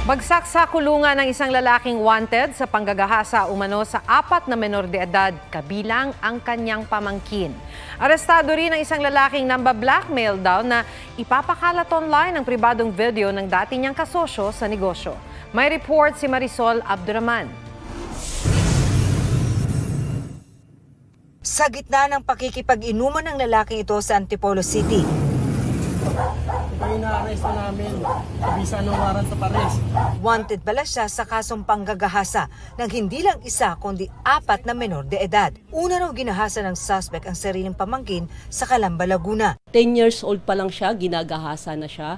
Bagsak sa kulungan ng isang lalaking wanted sa panggagahasa umano sa apat na menor de edad, kabilang ang kanyang pamangkin. Arestado rin ang isang lalaking namba blackmail daw na ipapakalat online ang pribadong video ng dati niyang kasosyo sa negosyo. May report si Marisol Abduraman. Sa gitna ng pakikipag-inuman ng lalaking ito sa Antipolo City, Ito yung na-arresto namin. Kabisa ng warrant of arrest. wanted pala siya sa kasong panggagahasa ng hindi lang isa kundi apat na menor de edad. Una raw ginahasa ng suspect ang sariling pamangkin sa Calamba, Laguna. 10 years old pa lang siya, ginagahasa na siya.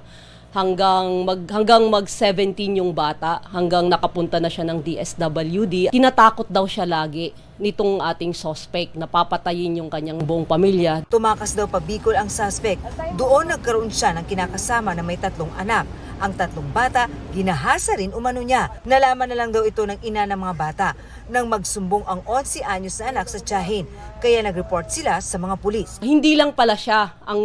Hanggang mag hanggang mag 17 yung bata, hanggang nakapunta na siya ng DSWD. Tinatakot daw siya lagi nitong ating suspect na papatayin yung kanyang buong pamilya. Tumakas daw pa Bicol ang suspect. Doon nagkaroon siya ng kinakasama na may tatlong anak. Ang tatlong bata, ginahasa rin umano niya. Nalaman na lang daw ito ng ina ng mga bata nang magsumbong ang 11 anyos na anak sa tiyahin. Kaya nag-report sila sa mga pulis. Hindi lang pala siya ang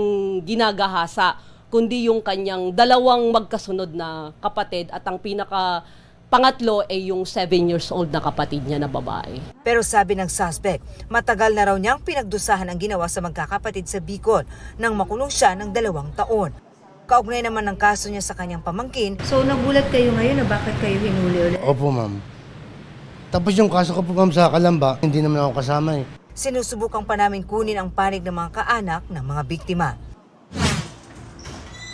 ginagahasa, kundi yung kanyang dalawang magkasunod na kapatid at ang pinaka pangatlo ay yung 7 years old na kapatid niya na babae. Pero sabi ng suspect, matagal na raw niyang pinagdusahan ang ginawa sa magkakapatid sa Bicol nang makulong siya ng dalawang taon. Kaugnay naman ng kaso niya sa kanyang pamangkin, So nagulat kayo ngayon na bakit kayo hinuli ulit? Opo, ma'am. Tapos yung kaso ko po, ma'am, sa Kalamba, hindi naman ako kasama eh. sinusubukang pa namin kunin ang panig ng mga kaanak ng mga biktima.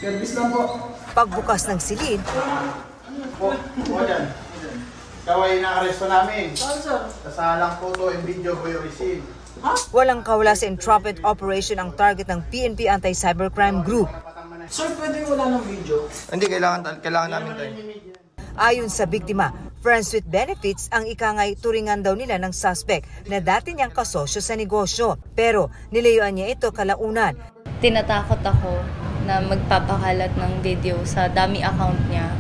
Service lang po. Pagbukas ng silid, Po, po dyan. Ikaw ay na-aresto namin. Kasalang photo and video ko yung receive. walang kawala sa Intrepid Operation ang target ng PNP Anti-Cybercrime Group. Sir, pwede wala ng video? Hindi, kailangan, kailangan namin tayo. Ayon sa biktima, friends with benefits ang ikangay turingan daw nila ng suspect na dati niyang kasosyo sa negosyo. Pero nilayuan niya ito kalaunan. tinatakot ako na magpapakalat ng video sa dami account niya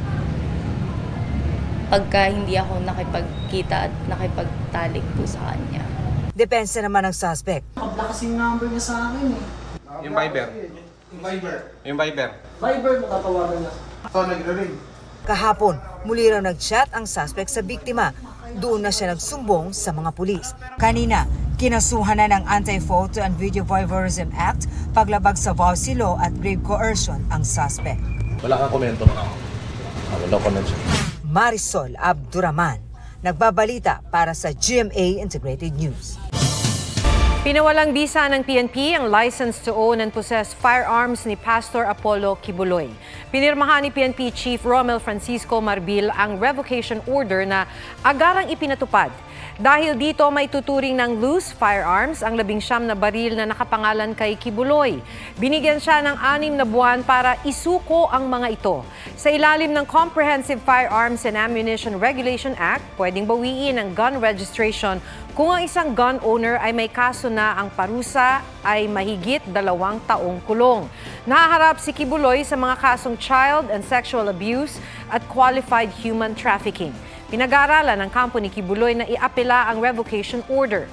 pagka hindi ako nakipagkita at nakipagtalik po sa kanya. Depensa naman ng suspect. Kabla kasing number niya sa akin eh. Yung Viber. Yung Viber. Yung Viber. Viber, makatawagan na. Ito, nagre-ring. Kahapon, muli raw nag-chat ang suspect sa biktima. Doon na siya nagsumbong sa mga pulis. Kanina, kinasuhan na ng Anti-Photo and Video Voyeurism Act, paglabag sa vowsy law at grave coercion ang suspect. Wala kang komento. Ah, wala comment. Marisol Abduraman, nagbabalita para sa GMA Integrated News. Pinawalang bisa ng PNP ang license to own and possess firearms ni Pastor Apollo Kibuloy. Pinirmahan ni PNP Chief Romel Francisco Marbil ang revocation order na agarang ipinatupad. Dahil dito may tuturing ng loose firearms ang labing siyam na baril na nakapangalan kay Kibuloy. Binigyan siya ng anim na buwan para isuko ang mga ito. Sa ilalim ng Comprehensive Firearms and Ammunition Regulation Act, pwedeng bawiin ang gun registration kung ang isang gun owner ay may kaso na ang parusa ay mahigit dalawang taong kulong. Nahaharap si Kibuloy sa mga kasong child and sexual abuse at qualified human trafficking. Pinag-aaralan ng kampo ni Kibuloy na iapela ang revocation order.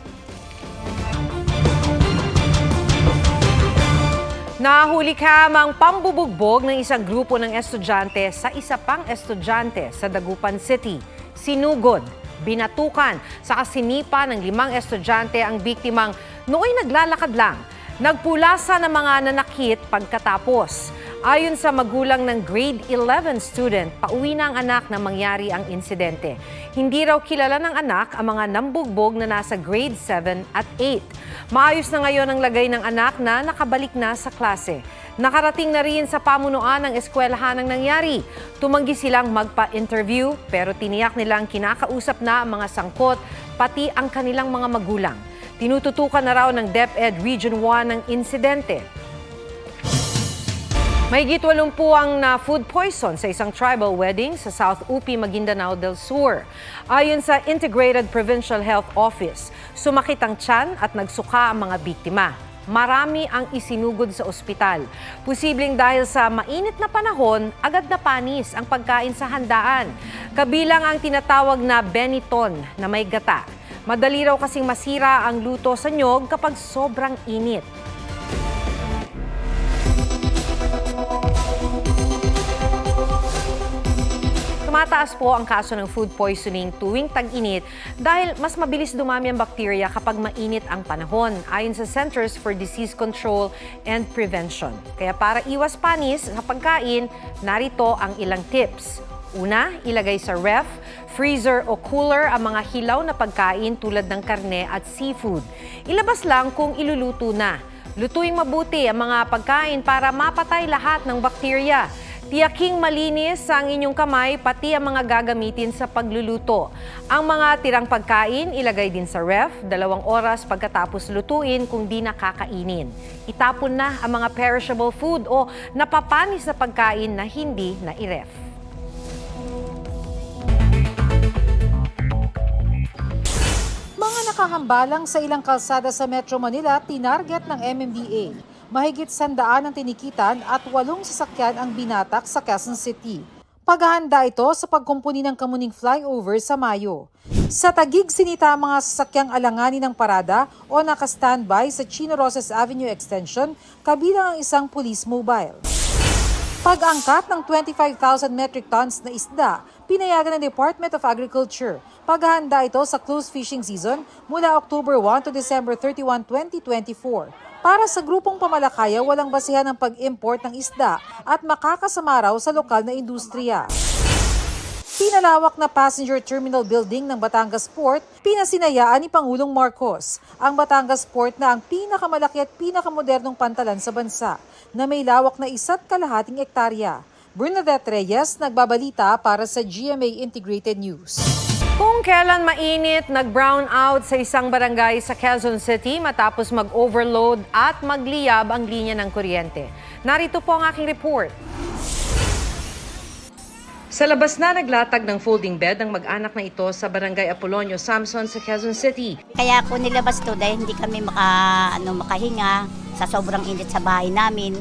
Nahuli kamang pambubugbog ng isang grupo ng estudyante sa isa pang estudyante sa Dagupan City. Sinugod, binatukan, sa kasinipa ng limang estudyante ang biktimang nooy naglalakad lang. Nagpulasa ng mga nanakit pagkatapos. Ayon sa magulang ng grade 11 student, pauwi na ang anak na mangyari ang insidente. Hindi raw kilala ng anak ang mga nambugbog na nasa grade 7 at 8. Maayos na ngayon ang lagay ng anak na nakabalik na sa klase. Nakarating na rin sa pamunuan ng eskwelahan ang nangyari. Tumanggi silang magpa-interview pero tiniyak nilang kinakausap na ang mga sangkot pati ang kanilang mga magulang. Tinututukan na raw ng DepEd Region 1 ang insidente. Mahigit 80 ang na food poison sa isang tribal wedding sa South UP, Maguindanao del Sur. Ayon sa Integrated Provincial Health Office, sumakit ang tiyan at nagsuka ang mga biktima. Marami ang isinugod sa ospital. Posibleng dahil sa mainit na panahon, agad na panis ang pagkain sa handaan. Kabilang ang tinatawag na Beniton na may gata. Madali raw kasing masira ang luto sa nyog kapag sobrang init. Tumataas po ang kaso ng food poisoning tuwing tag-init dahil mas mabilis dumami ang bakterya kapag mainit ang panahon, ayon sa Centers for Disease Control and Prevention. Kaya para iwas panis sa pagkain, narito ang ilang tips. Una, ilagay sa ref, freezer o cooler ang mga hilaw na pagkain tulad ng karne at seafood. Ilabas lang kung iluluto na. Lutuing mabuti ang mga pagkain para mapatay lahat ng bakterya. Tiyaking malinis ang inyong kamay pati ang mga gagamitin sa pagluluto. Ang mga tirang pagkain ilagay din sa ref, dalawang oras pagkatapos lutuin kung di nakakainin. Itapon na ang mga perishable food o napapanis na pagkain na hindi na i-ref. Mga nakahambalang sa ilang kalsada sa Metro Manila, tinarget ng MMDA. Mahigit sandaan ang tinikitan at walong sasakyan ang binatak sa Quezon City. Paghahanda ito sa pagkumpuni ng kamuning flyover sa Mayo. Sa Tagig, sinita ang mga sasakyang alanganin ng parada o naka-standby sa Chino Rosas Avenue Extension kabilang ang isang police mobile. Pag-angkat ng 25,000 metric tons na isda, pinayagan ng Department of Agriculture. Paghahanda ito sa close fishing season mula October 1 to December 31, 2024. Para sa grupong pamalakaya, walang basihan ng pag-import ng isda at makakasama raw sa lokal na industriya. Pinalawak na passenger terminal building ng Batangas Port, pinasinayaan ni Pangulong Marcos. Ang Batangas Port na ang pinakamalaki at pinakamodernong pantalan sa bansa, na may lawak na isa't kalahating ektarya. Bernadette Reyes, nagbabalita para sa GMA Integrated News. Kung kailan mainit, nag-brown out sa isang barangay sa Quezon City matapos mag-overload at magliyab ang linya ng kuryente. Narito po ang aking report. Sa labas na naglatag ng folding bed ang mag-anak na ito sa Barangay Apolonio Samson sa Quezon City. Kaya ako nilabas to dahil hindi kami maka, ano, makahinga sa sobrang init sa bahay namin.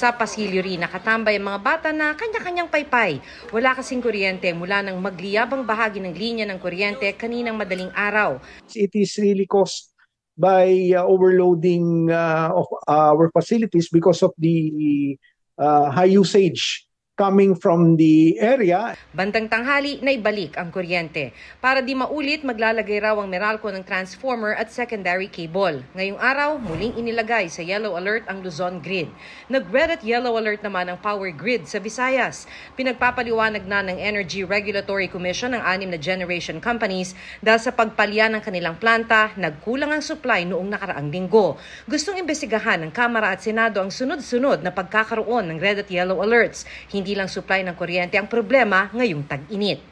Sa pasilyo rin nakatambay ang mga bata na kanya-kanyang paypay. Wala kasing kuryente mula nang magliyabang bahagi ng linya ng kuryente kaninang madaling araw. It is really caused by uh, overloading uh, of our facilities because of the uh, high usage coming from the area. Bandang tanghali na ibalik ang kuryente. Para di maulit, maglalagay raw ang Meralco ng transformer at secondary cable. Ngayong araw, muling inilagay sa yellow alert ang Luzon grid. Nag-red at yellow alert naman ang power grid sa Visayas. Pinagpapaliwanag na ng Energy Regulatory Commission ang anim na generation companies dahil sa pagpalya ng kanilang planta, nagkulang ang supply noong nakaraang linggo. Gustong imbestigahan ng Kamara at Senado ang sunod-sunod na pagkakaroon ng red at yellow alerts. Hindi hindi lang supply ng kuryente ang problema ngayong tag-init.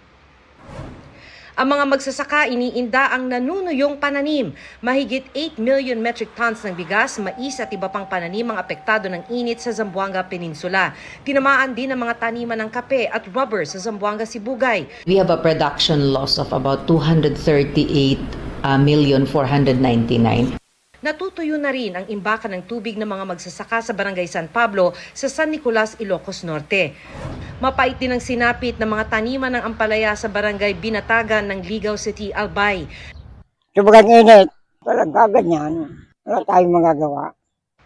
Ang mga magsasaka iniinda ang nanunuyong pananim. Mahigit 8 million metric tons ng bigas, mais at iba pang pananim ang apektado ng init sa Zamboanga Peninsula. Tinamaan din ang mga taniman ng kape at rubber sa Zamboanga Sibugay. We have a production loss of about 238 uh, million 499. Natutuyo na rin ang imbakan ng tubig ng mga magsasaka sa Barangay San Pablo sa San Nicolas, Ilocos Norte. Mapait din ang sinapit ng mga taniman ng ampalaya sa Barangay Binatagan ng Ligaw City, Albay. Sobrang init. Talaga ganyan. Wala tayong magagawa.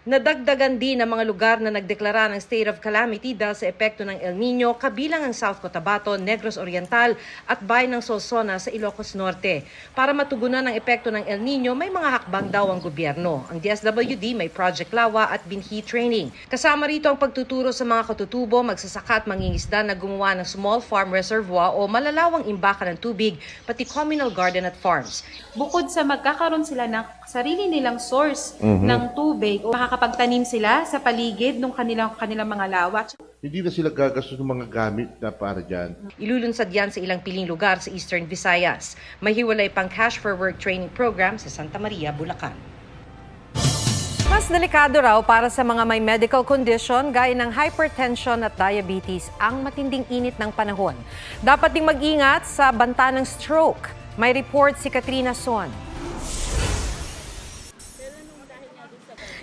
Nadagdagan din ang mga lugar na nagdeklara ng state of calamity dahil sa epekto ng El Nino, kabilang ang South Cotabato, Negros Oriental at bayan ng Solsona sa Ilocos Norte. Para matugunan ang epekto ng El Nino, may mga hakbang daw ang gobyerno. Ang DSWD may Project Lawa at Binhi Training. Kasama rito ang pagtuturo sa mga katutubo, magsasaka at mangingisda na gumawa ng small farm reservoir o malalawang imbaka ng tubig, pati communal garden at farms. Bukod sa magkakaroon sila ng sarili nilang source Mhm. ng tubig o makakapagtanim sila sa paligid ng kanilang, kanilang mga lawa. Hindi na sila gagastos ng mga gamit na para dyan. Ilulunsad yan sa ilang piling lugar sa Eastern Visayas. May hiwalay pang Cash for Work training program sa Santa Maria, Bulacan. Mas delikado raw para sa mga may medical condition gaya ng hypertension at diabetes ang matinding init ng panahon. Dapat ding mag-ingat sa banta ng stroke. May report si Katrina Son.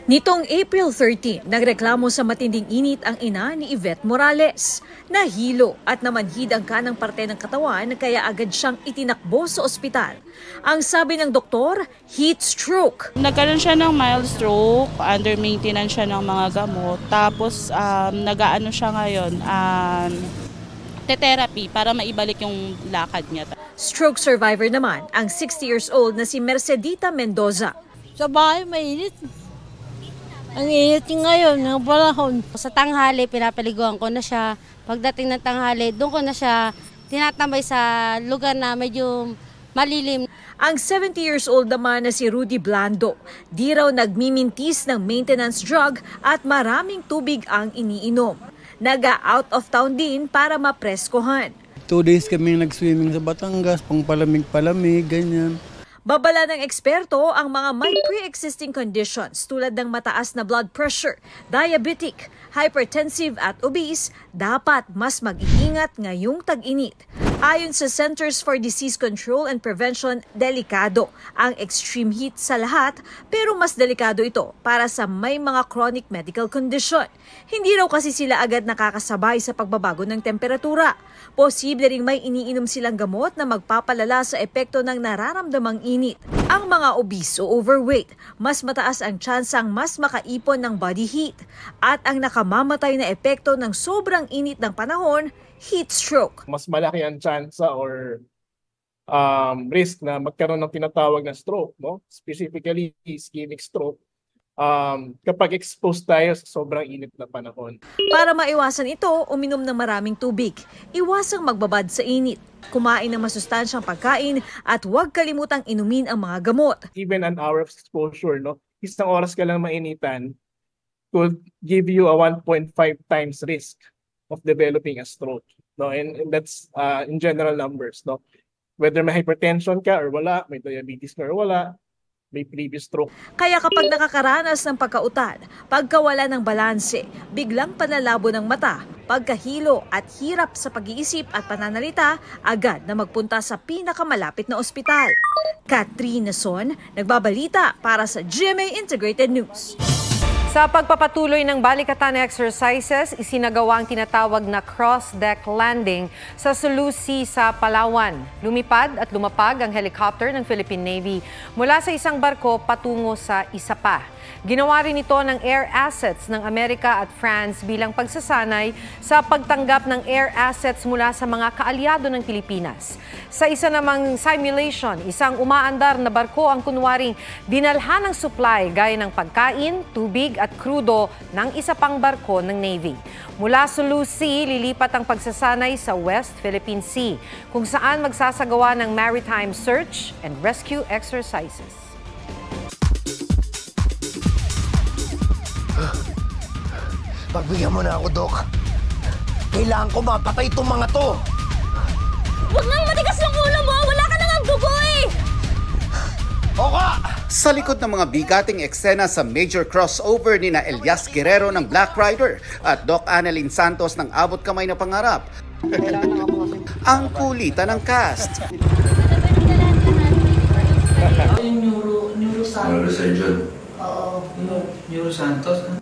Nitong April 13, nagreklamo sa matinding init ang ina ni Yvette Morales. Nahilo at namanhid ang kanang parte ng katawan kaya agad siyang itinakbo sa ospital. Ang sabi ng doktor, heat stroke. Nagkaroon siya ng mild stroke, under maintenance siya ng mga gamot. Tapos um, nagaano siya ngayon, um, magte-therapy para maibalik yung lakad niya. Stroke survivor naman ang 60 years old na si Mercedita Mendoza. Sa bahay mainit. Ang init ngayon ng panahon. Sa tanghali, pinapaliguan ko na siya. Pagdating ng tanghali, doon ko na siya tinatambay sa lugar na medyo malilim. Ang 70 years old naman na si Rudy Blando, di raw nagmimintis ng maintenance drug at maraming tubig ang iniinom. Naga-out of town din para mapreskohan. Two days kami nag-swimming sa Batangas, pang palamig-palamig, ganyan. Babala ng eksperto ang mga may pre-existing conditions tulad ng mataas na blood pressure, diabetic, hypertensive at obese, dapat mas mag-iingat ngayong tag-init. Ayon sa Centers for Disease Control and Prevention, delikado ang extreme heat sa lahat pero mas delikado ito para sa may mga chronic medical condition. Hindi raw kasi sila agad nakakasabay sa pagbabago ng temperatura. Posible ring may iniinom silang gamot na magpapalala sa epekto ng nararamdamang init. Ang mga obese o overweight, mas mataas ang tsansang mas makaipon ng body heat at ang nakamamatay na epekto ng sobrang init ng panahon, heat stroke. Mas malaki ang chance or um, risk na magkaroon ng tinatawag na stroke, no? Specifically ischemic stroke um, kapag exposed tayo sa sobrang init na panahon. Para maiwasan ito, uminom ng maraming tubig. Iwasang magbabad sa init. Kumain ng masustansyang pagkain at huwag kalimutang inumin ang mga gamot. Even an hour of exposure, no? isang oras ka lang mainitan could give you a 1.5 times risk of developing a stroke. No? And, and that's uh, in general numbers. No? Whether may hypertension ka or wala, may diabetes ka or wala, may previous stroke. Kaya kapag nakakaranas ng pagkautal, pagkawala ng balanse, biglang panlalabo ng mata, pagkahilo at hirap sa pag-iisip at pananalita, agad na magpunta sa pinakamalapit na ospital. Katrina Son, nagbabalita para sa GMA Integrated News. Sa pagpapatuloy ng balikatan exercises, isinagawa ang tinatawag na cross-deck landing sa Sulusi sa Palawan. Lumipad at lumapag ang helicopter ng Philippine Navy mula sa isang barko patungo sa isa pa. Ginawa rin ito ng air assets ng Amerika at France bilang pagsasanay sa pagtanggap ng air assets mula sa mga kaalyado ng Pilipinas. Sa isa namang simulation, isang umaandar na barko ang kunwaring dinalhan ng supply gaya ng pagkain, tubig at krudo ng isa pang barko ng Navy. Mula Sulusi, lilipat ang pagsasanay sa West Philippine Sea, kung saan magsasagawa ng maritime search and rescue exercises. Pagbigyan mo na ako, Doc. Kailangan ko mapatay itong mga to. Huwag nang matigas yung ulo mo! Wala ka nang dugo eh! Oka! Sa likod ng mga bigating eksena sa major crossover ni na Elias Guerrero ng Black Rider at Doc Annalyn Santos ng Abot Kamay na Pangarap, ang kulitan ng cast. Yung Neuro, Neuro Santos. Neurosurgeon. Oo. Neuro Santos.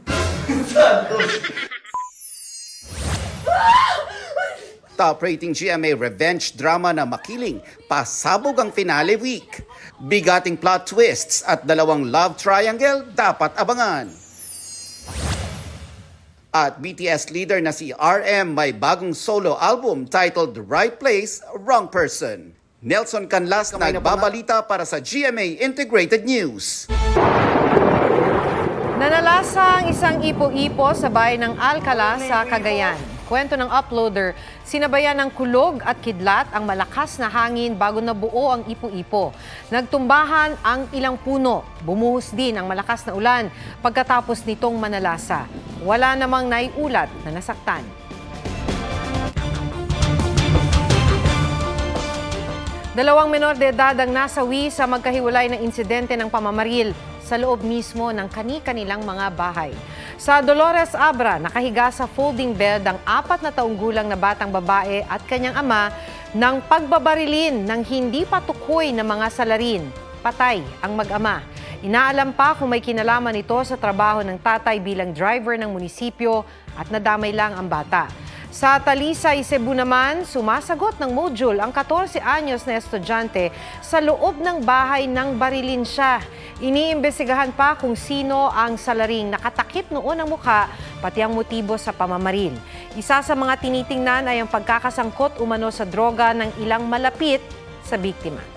Top rating GMA revenge drama na makiling, pasabog ang finale week. Bigating plot twists at dalawang love triangle dapat abangan. At BTS leader na si RM may bagong solo album titled The Right Place, Wrong Person. Nelson Canlas nagbabalita para sa GMA Integrated News. Nanalasa ang isang ipo-ipo sa bayan ng Alcala sa Cagayan. Kwento ng uploader, sinabayan ng kulog at kidlat ang malakas na hangin bago nabuo ang ipo-ipo. Nagtumbahan ang ilang puno. Bumuhos din ang malakas na ulan pagkatapos nitong manalasa. Wala namang naiulat na nasaktan. Dalawang menor de edad ang nasawi sa magkahiwalay na insidente ng pamamaril sa loob mismo ng kani-kanilang mga bahay. Sa Dolores Abra, nakahiga sa folding bed ang apat na taong gulang na batang babae at kanyang ama ng pagbabarilin ng hindi patukoy na mga salarin. Patay ang mag-ama. Inaalam pa kung may kinalaman ito sa trabaho ng tatay bilang driver ng munisipyo at nadamay lang ang bata. Sa Talisay, Cebu naman, sumasagot ng module ang 14 anyos na estudyante sa loob ng bahay ng barilin siya. Iniimbestigahan pa kung sino ang salaring nakatakip noon ang mukha, pati ang motibo sa pamamaril. Isa sa mga tinitingnan ay ang pagkakasangkot umano sa droga ng ilang malapit sa biktima.